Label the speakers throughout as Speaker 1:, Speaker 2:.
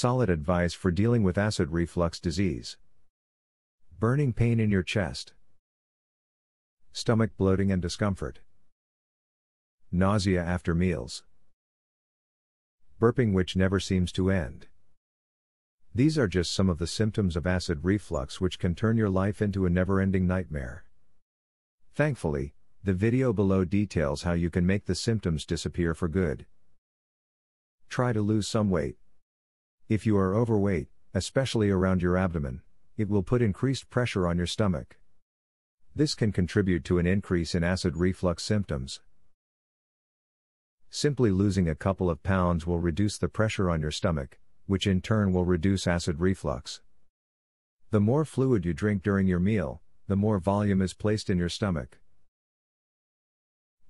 Speaker 1: Solid advice for dealing with acid reflux disease. Burning pain in your chest. Stomach bloating and discomfort. Nausea after meals. Burping which never seems to end. These are just some of the symptoms of acid reflux which can turn your life into a never ending nightmare. Thankfully, the video below details how you can make the symptoms disappear for good. Try to lose some weight. If you are overweight, especially around your abdomen, it will put increased pressure on your stomach. This can contribute to an increase in acid reflux symptoms. Simply losing a couple of pounds will reduce the pressure on your stomach, which in turn will reduce acid reflux. The more fluid you drink during your meal, the more volume is placed in your stomach.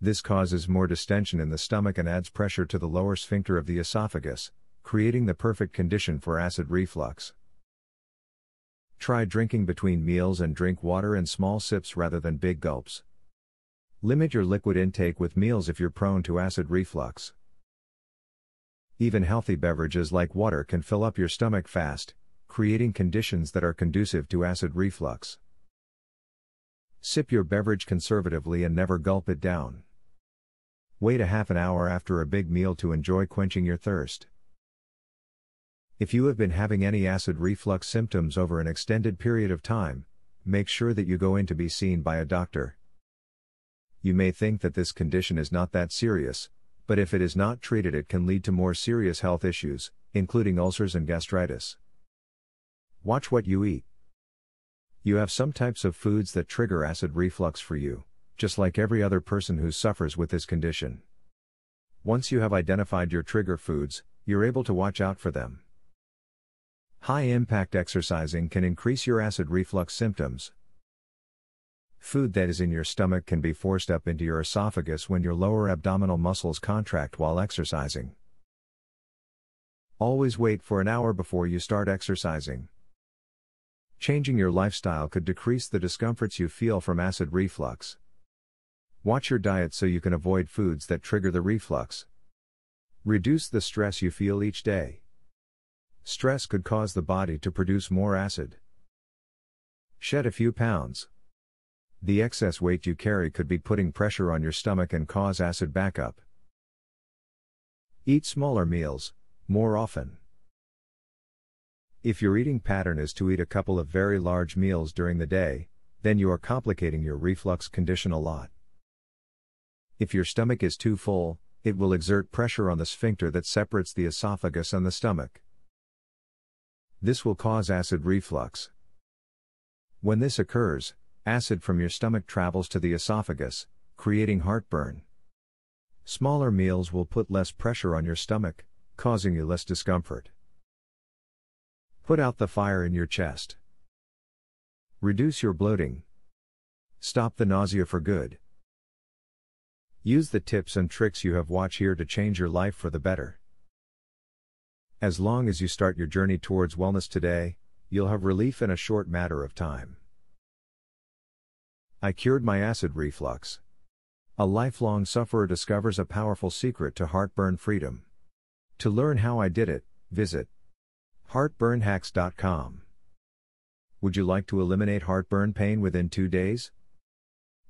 Speaker 1: This causes more distension in the stomach and adds pressure to the lower sphincter of the esophagus, creating the perfect condition for acid reflux. Try drinking between meals and drink water in small sips rather than big gulps. Limit your liquid intake with meals if you're prone to acid reflux. Even healthy beverages like water can fill up your stomach fast, creating conditions that are conducive to acid reflux. Sip your beverage conservatively and never gulp it down. Wait a half an hour after a big meal to enjoy quenching your thirst. If you have been having any acid reflux symptoms over an extended period of time, make sure that you go in to be seen by a doctor. You may think that this condition is not that serious, but if it is not treated, it can lead to more serious health issues, including ulcers and gastritis. Watch what you eat. You have some types of foods that trigger acid reflux for you, just like every other person who suffers with this condition. Once you have identified your trigger foods, you're able to watch out for them. High impact exercising can increase your acid reflux symptoms. Food that is in your stomach can be forced up into your esophagus when your lower abdominal muscles contract while exercising. Always wait for an hour before you start exercising. Changing your lifestyle could decrease the discomforts you feel from acid reflux. Watch your diet so you can avoid foods that trigger the reflux. Reduce the stress you feel each day. Stress could cause the body to produce more acid. Shed a few pounds. The excess weight you carry could be putting pressure on your stomach and cause acid backup. Eat smaller meals, more often. If your eating pattern is to eat a couple of very large meals during the day, then you are complicating your reflux condition a lot. If your stomach is too full, it will exert pressure on the sphincter that separates the esophagus and the stomach. This will cause acid reflux. When this occurs, acid from your stomach travels to the esophagus, creating heartburn. Smaller meals will put less pressure on your stomach, causing you less discomfort. Put out the fire in your chest. Reduce your bloating. Stop the nausea for good. Use the tips and tricks you have watched here to change your life for the better. As long as you start your journey towards wellness today, you'll have relief in a short matter of time. I cured my acid reflux. A lifelong sufferer discovers a powerful secret to heartburn freedom. To learn how I did it, visit heartburnhacks.com. Would you like to eliminate heartburn pain within two days?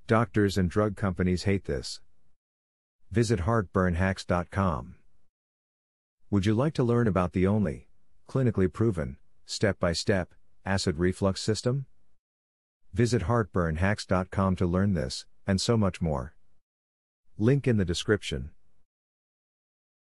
Speaker 1: Doctors and drug companies hate this. Visit heartburnhacks.com. Would you like to learn about the only, clinically proven, step by step, acid reflux system? Visit heartburnhacks.com to learn this, and so much more. Link in the description.